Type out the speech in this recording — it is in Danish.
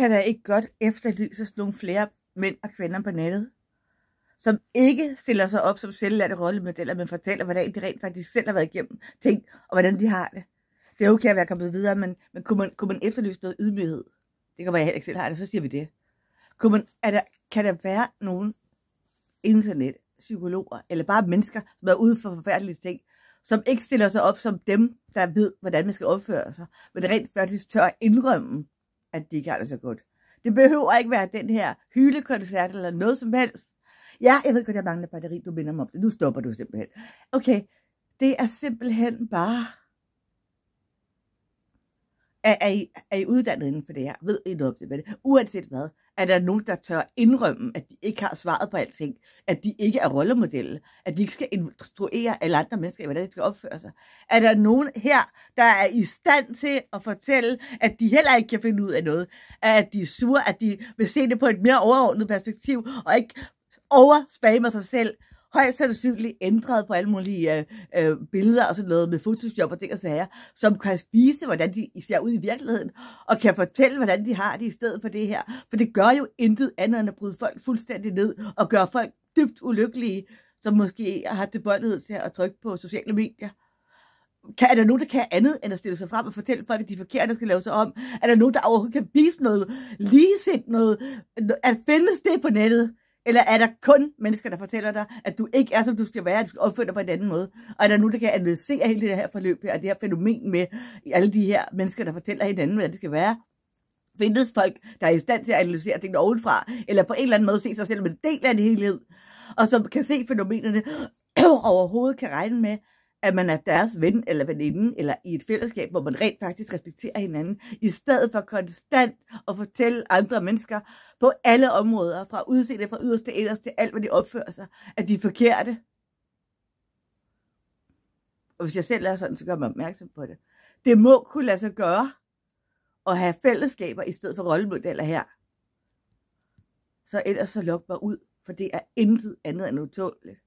kan der ikke godt efterlyses nogle flere mænd og kvinder på nettet, som ikke stiller sig op som selvlærte rollemodeller, men fortæller, hvordan de rent faktisk selv har været igennem ting, og hvordan de har det. Det er okay at være kommet videre, men, men kunne, man, kunne man efterlyse noget ydmyghed? Det kan man jeg heller ikke selv har det, så siger vi det. Kunne man, er der, kan der være nogen internet, psykologer, eller bare mennesker, som er ude for forfærdelige ting, som ikke stiller sig op som dem, der ved, hvordan man skal opføre sig, men rent faktisk tør at indrømme, at de ikke har det så godt. Det behøver ikke være den her hylekoncert eller noget som helst. Ja, jeg ved godt, jeg mangler batteri, du minder mig om det. Nu stopper du simpelthen. Okay, det er simpelthen bare... Er, er, I, er I uddannet inden for det her? Ved I noget om det med det? Uanset hvad, er der nogen, der tør indrømme, at de ikke har svaret på alting, at de ikke er rollemodelle, at de ikke skal instruere alle andre mennesker, hvordan de skal opføre sig. Er der nogen her, der er i stand til at fortælle, at de heller ikke kan finde ud af noget, at de er sure, at de vil se det på et mere overordnet perspektiv, og ikke overspammer sig selv, højst sandsynligt ændret på alle mulige øh, øh, billeder og sådan noget med Photoshop og ting og sager, som kan vise, hvordan de ser ud i virkeligheden, og kan fortælle, hvordan de har det i stedet for det her. For det gør jo intet andet end at bryde folk fuldstændig ned, og gøre folk dybt ulykkelige, som måske har tilbøjelighed til at trykke på sociale medier. Kan, er der nogen, der kan andet end at stille sig frem og fortælle folk, at de forkerte skal lave sig om? Er der nogen, der overhovedet kan vise noget ligesigt, noget, at findes det på nettet? Eller er der kun mennesker, der fortæller dig, at du ikke er, som du skal være, at du skal opføre dig på en anden måde? Og er der nu, der kan analysere hele det her forløb her, og det her fænomen med alle de her mennesker, der fortæller hinanden, hvordan det skal være? Findes folk, der er i stand til at analysere tingene ovenfra, eller på en eller anden måde se sig selv som en del af en helhed, og som kan se fænomenerne, overhovedet kan regne med, at man er deres ven eller veninde, eller i et fællesskab, hvor man rent faktisk respekterer hinanden, i stedet for konstant at fortælle andre mennesker på alle områder, fra udseende, fra yderst til inderst til alt, hvad de opfører sig, at de er forkerte. Og hvis jeg selv er sådan, så gør man opmærksom på det. Det må kunne lade sig gøre at have fællesskaber i stedet for rollemodeller her. Så ellers så luk mig ud, for det er intet andet end utåligt.